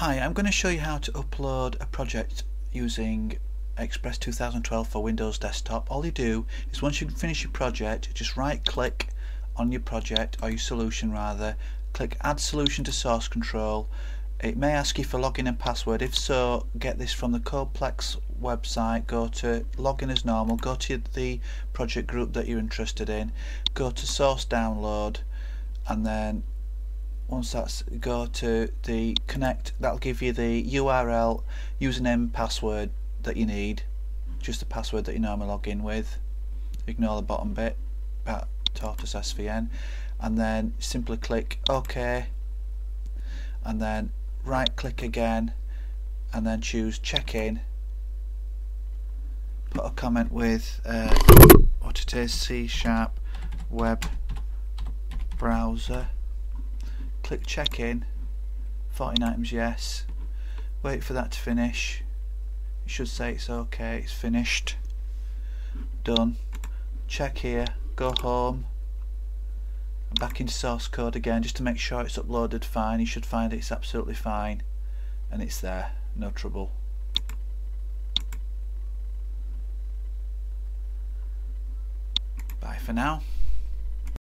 Hi, I'm going to show you how to upload a project using Express 2012 for Windows Desktop. All you do is once you finish your project, just right click on your project or your solution rather, click add solution to source control. It may ask you for login and password. If so, get this from the Codeplex website, go to login as normal, go to the project group that you're interested in, go to source download and then once that's go to the connect that'll give you the URL username password that you need. Just the password that you normally log in with. Ignore the bottom bit about Tortoise SVN and then simply click OK. And then right click again. And then choose check in put a comment with uh, what it is C sharp web browser click check in 14 items yes. Wait for that to finish. It should say it's okay it's finished. Done. Check here go home. Back into source code again just to make sure it's uploaded fine. You should find it's absolutely fine. And it's there no trouble. Bye for now